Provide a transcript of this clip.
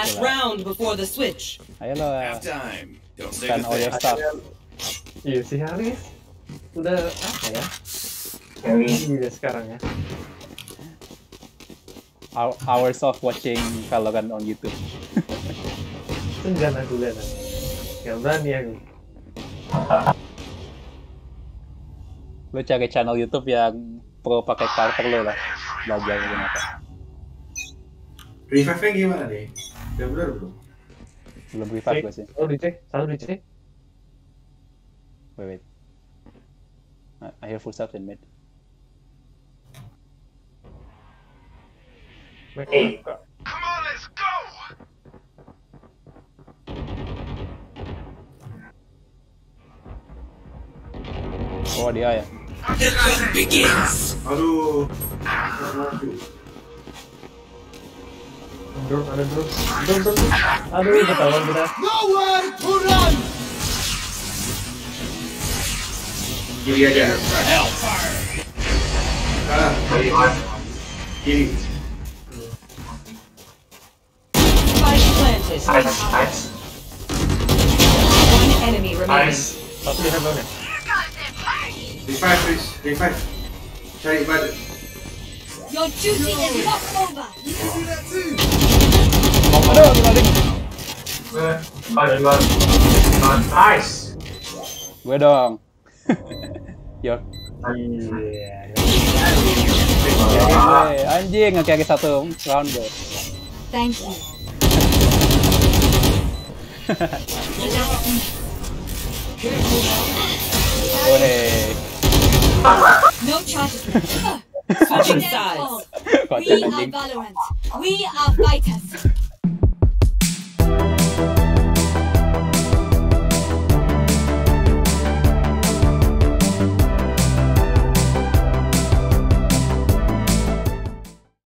Last round before the switch. Ayo lo, uh, Halftime. Don't say all your stuff. Iya si Haris udah apa ya? Carry. Gila sekarang ya. Hou- Hours of watching Valorant on YouTube. Aku lihat. Gak berani aku. Lu cari channel YouTube yang pro pakai karakter lo lah. Belajar gimana. Revive-nya gimana nih? Udah bener belum? Belum revive gue sih. Satu dicek, satu dicek. Wait, wait. I- I hear footsteps in mid. Oh Come on, let's go. Oh dia ya. Aduh. Drone, ada drone. Drone, drone. Aduh, ketahuan kita. Kiri aja. Ah, kiri. Kiri. Spike planted. nice, nice, One enemy remaining. nice. Satu di heaven ya. Revive, please. Revive. Cari badan. Your duty is not over. Aduh, dibalik. Uh, Balik, balik. Nice. Gue dong. Yo, Iya. carry. Anjing, nge-carry satu round gue. Thank you. Oh hey. No charges. Switching Dead sides. We are anjing. Valorant. We are fighters.